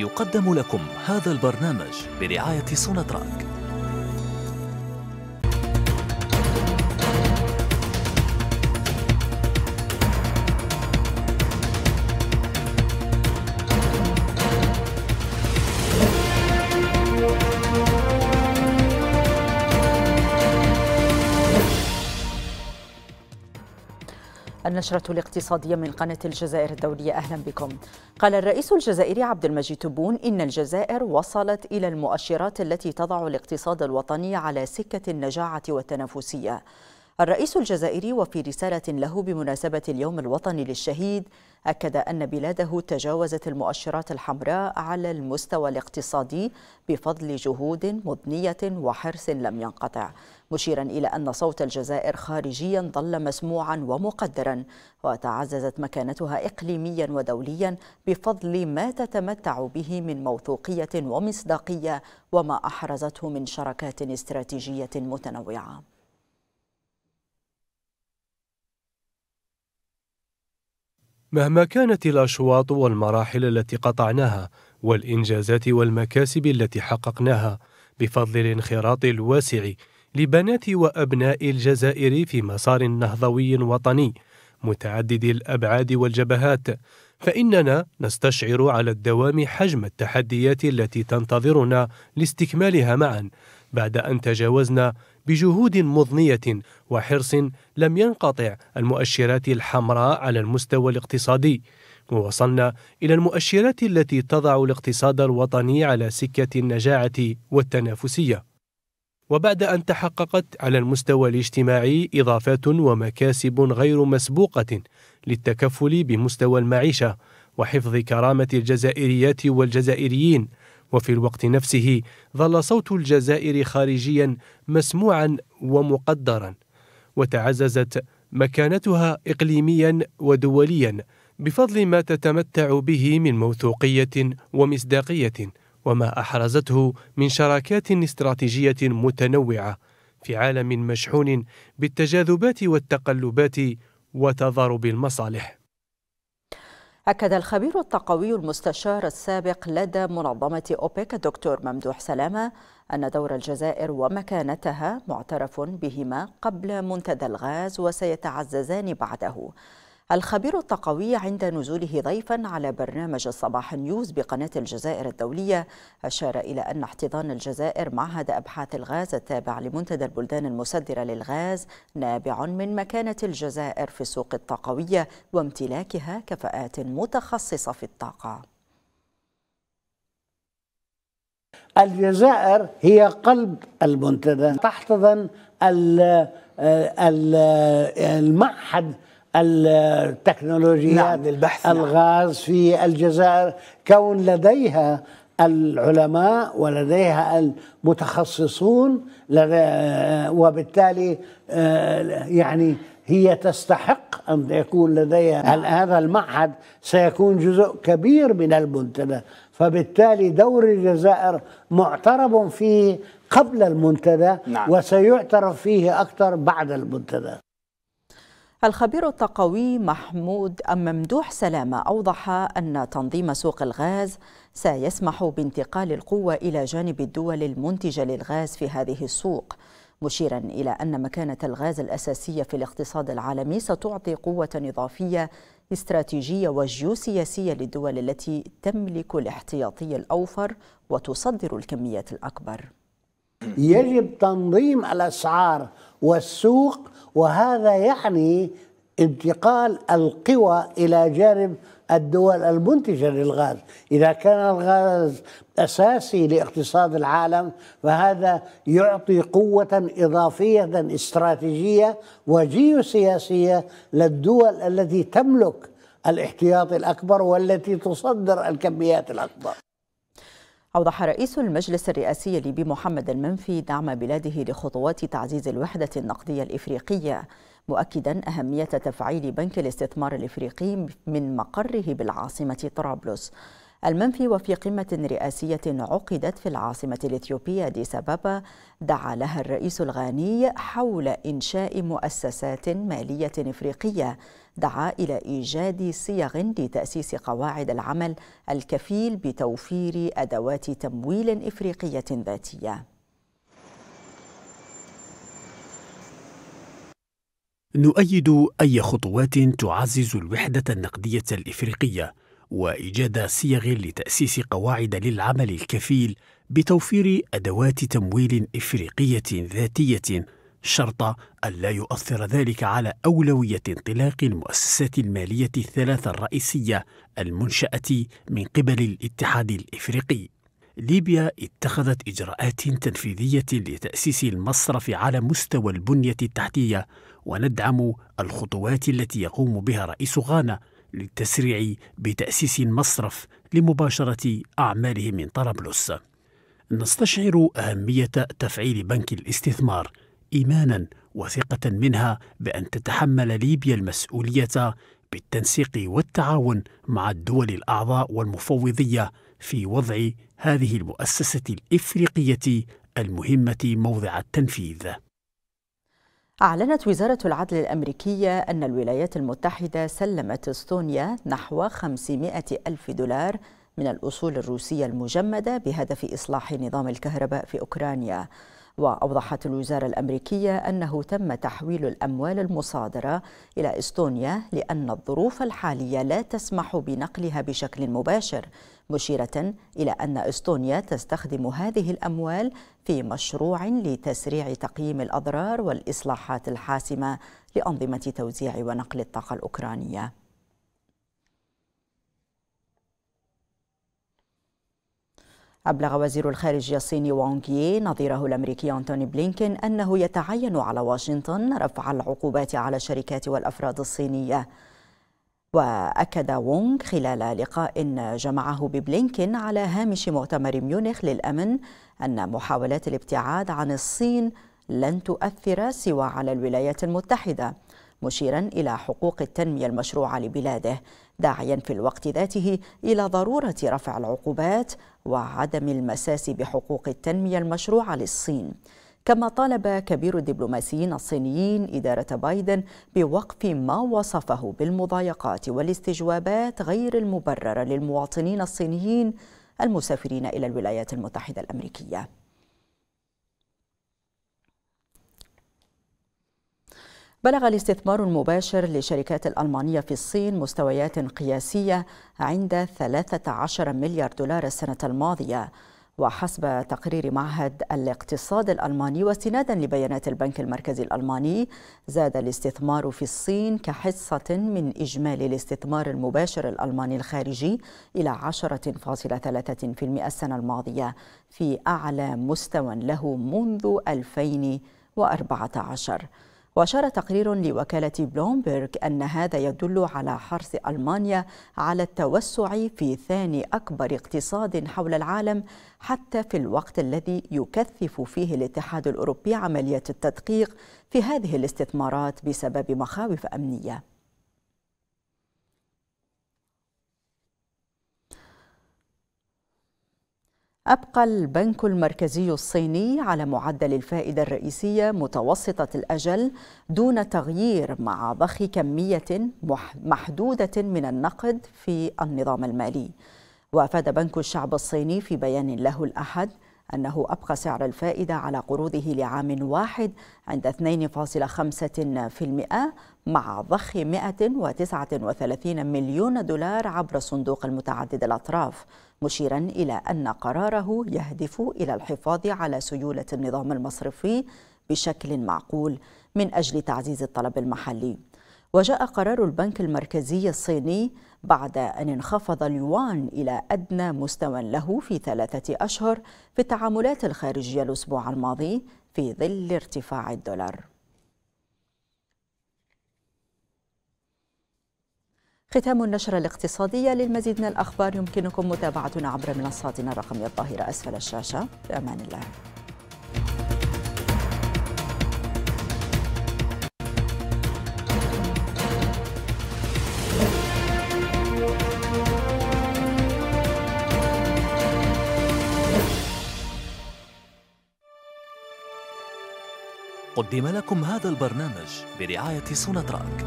يقدم لكم هذا البرنامج برعاية سوناتراك. النشرة الاقتصادية من قناة الجزائر الدولية. أهلا بكم. قال الرئيس الجزائري عبد المجيد تبون إن الجزائر وصلت إلى المؤشرات التي تضع الاقتصاد الوطني على سكة النجاعة والتنافسية. الرئيس الجزائري وفي رسالة له بمناسبة اليوم الوطني للشهيد أكد أن بلاده تجاوزت المؤشرات الحمراء على المستوى الاقتصادي بفضل جهود مضنية وحرص لم ينقطع مشيرا إلى أن صوت الجزائر خارجيا ظل مسموعا ومقدرا وتعززت مكانتها إقليميا ودوليا بفضل ما تتمتع به من موثوقية ومصداقية وما أحرزته من شراكات استراتيجية متنوعة. مهما كانت الأشواط والمراحل التي قطعناها والإنجازات والمكاسب التي حققناها بفضل الانخراط الواسع لبنات وأبناء الجزائر في مسار نهضوي وطني متعدد الأبعاد والجبهات فإننا نستشعر على الدوام حجم التحديات التي تنتظرنا لاستكمالها معا بعد أن تجاوزنا بجهود مضنية وحرص لم ينقطع المؤشرات الحمراء على المستوى الاقتصادي ووصلنا إلى المؤشرات التي تضع الاقتصاد الوطني على سكة النجاعة والتنافسية. وبعد أن تحققت على المستوى الاجتماعي إضافات ومكاسب غير مسبوقة للتكفل بمستوى المعيشة وحفظ كرامة الجزائريات والجزائريين وفي الوقت نفسه ظل صوت الجزائر خارجيا مسموعا ومقدرا وتعززت مكانتها اقليميا ودوليا بفضل ما تتمتع به من موثوقية ومصداقية وما أحرزته من شراكات استراتيجية متنوعة في عالم مشحون بالتجاذبات والتقلبات وتضارب المصالح. أكد الخبير الطاقوي المستشار السابق لدى منظمة أوبك الدكتور ممدوح سلامة أن دور الجزائر ومكانتها معترف بهما قبل منتدى الغاز وسيتعززان بعده. الخبير الطاقوي عند نزوله ضيفا على برنامج الصباح نيوز بقناة الجزائر الدولية أشار إلى أن احتضان الجزائر معهد أبحاث الغاز التابع لمنتدى البلدان المصدرة للغاز نابع من مكانة الجزائر في السوق الطاقوية وامتلاكها كفاءات متخصصة في الطاقة. الجزائر هي قلب المنتدى. تحتضن المعهد التكنولوجيات نعم البحث نعم. الغاز في الجزائر كون لديها العلماء ولديها المتخصصون وبالتالي يعني هي تستحق أن يكون لديها هذا المعهد سيكون جزء كبير من المنتدى فبالتالي دور الجزائر معترف فيه قبل المنتدى نعم. وسيعترف فيه أكثر بعد المنتدى الخبير الطاقوي محمود أم ممدوح سلامة أوضح أن تنظيم سوق الغاز سيسمح بانتقال القوة إلى جانب الدول المنتجة للغاز في هذه السوق مشيرا إلى أن مكانة الغاز الأساسية في الاقتصاد العالمي ستعطي قوة إضافية استراتيجية وجيوسياسية للدول التي تملك الاحتياطي الأوفر وتصدر الكميات الأكبر. يجب تنظيم الأسعار والسوق وهذا يعني انتقال القوى إلى جانب الدول المنتجة للغاز. إذا كان الغاز أساسي لاقتصاد العالم فهذا يعطي قوة إضافية استراتيجية وجيوسياسية للدول التي تملك الاحتياطي الأكبر والتي تصدر الكميات الأكبر. أوضح رئيس المجلس الرئاسي الليبي محمد المنفي دعم بلاده لخطوات تعزيز الوحدة النقدية الإفريقية مؤكدا أهمية تفعيل بنك الاستثمار الإفريقي من مقره بالعاصمة طرابلس. المنفي وفي قمة رئاسية عقدت في العاصمة الإثيوبية دي سبب دعا لها الرئيس الغاني حول إنشاء مؤسسات مالية إفريقية دعا إلى إيجاد صيغ لتأسيس قواعد العمل الكفيل بتوفير أدوات تمويل إفريقية ذاتية. نؤيد أي خطوات تعزز الوحدة النقدية الإفريقية وإيجاد صيغ لتأسيس قواعد للعمل الكفيل بتوفير أدوات تمويل إفريقية ذاتية شرط أن لا يؤثر ذلك على أولوية انطلاق المؤسسات المالية الثلاثة الرئيسية المنشأة من قبل الاتحاد الإفريقي. ليبيا اتخذت إجراءات تنفيذية لتأسيس المصرف على مستوى البنية التحتية وندعم الخطوات التي يقوم بها رئيس غانا للتسريع بتأسيس المصرف لمباشرة أعماله من طرابلس. نستشعر أهمية تفعيل بنك الاستثمار إيمانا وثقة منها بأن تتحمل ليبيا المسؤولية بالتنسيق والتعاون مع الدول الأعضاء والمفوضية في وضع هذه المؤسسة الإفريقية المهمة موضع التنفيذ. أعلنت وزارة العدل الأمريكية أن الولايات المتحدة سلمت إستونيا نحو 500 ألف دولار من الأصول الروسية المجمدة بهدف إصلاح نظام الكهرباء في أوكرانيا وأوضحت الوزارة الأمريكية أنه تم تحويل الأموال المصادرة إلى إستونيا لأن الظروف الحالية لا تسمح بنقلها بشكل مباشر مشيرة إلى أن إستونيا تستخدم هذه الأموال في مشروع لتسريع تقييم الأضرار والإصلاحات الحاسمة لأنظمة توزيع ونقل الطاقة الأوكرانية. أبلغ وزير الخارجية الصيني وونغ يي نظيره الأمريكي أنتوني بلينكين أنه يتعين على واشنطن رفع العقوبات على الشركات والأفراد الصينية. وأكد وونغ خلال لقاء جمعه ببلينكين على هامش مؤتمر ميونخ للأمن أن محاولات الابتعاد عن الصين لن تؤثر سوى على الولايات المتحدة. مشيرا إلى حقوق التنمية المشروعة لبلاده داعيا في الوقت ذاته إلى ضرورة رفع العقوبات وعدم المساس بحقوق التنمية المشروعة للصين. كما طالب كبير الدبلوماسيين الصينيين إدارة بايدن بوقف ما وصفه بالمضايقات والاستجوابات غير المبررة للمواطنين الصينيين المسافرين إلى الولايات المتحدة الأمريكية. بلغ الاستثمار المباشر للشركات الألمانية في الصين مستويات قياسية عند 13 مليار دولار السنة الماضية. وحسب تقرير معهد الاقتصاد الألماني واستنادا لبيانات البنك المركزي الألماني زاد الاستثمار في الصين كحصة من إجمالي الاستثمار المباشر الألماني الخارجي إلى 10.3% السنة الماضية في أعلى مستوى له منذ 2014 وأشار تقرير لوكالة بلومبرغ أن هذا يدل على حرص ألمانيا على التوسع في ثاني أكبر اقتصاد حول العالم حتى في الوقت الذي يكثف فيه الاتحاد الأوروبي عملية التدقيق في هذه الاستثمارات بسبب مخاوف أمنية. أبقى البنك المركزي الصيني على معدل الفائدة الرئيسية متوسطة الأجل دون تغيير مع ضخ كمية محدودة من النقد في النظام المالي. وأفاد بنك الشعب الصيني في بيان له الأحد أنه أبقى سعر الفائدة على قروضه لعام واحد عند 2.5% مع ضخ 139 مليون دولار عبر الصندوق المتعدد الأطراف مشيرا إلى أن قراره يهدف إلى الحفاظ على سيولة النظام المصرفي بشكل معقول من أجل تعزيز الطلب المحلي. وجاء قرار البنك المركزي الصيني بعد أن انخفض اليوان إلى أدنى مستوى له في ثلاثة أشهر في التعاملات الخارجية الأسبوع الماضي في ظل ارتفاع الدولار. ختام النشرة الاقتصادية للمزيد من الأخبار يمكنكم متابعتنا عبر منصاتنا الرقمية الظاهرة أسفل الشاشة. بأمان الله. قدم لكم هذا البرنامج برعاية سوناتراك.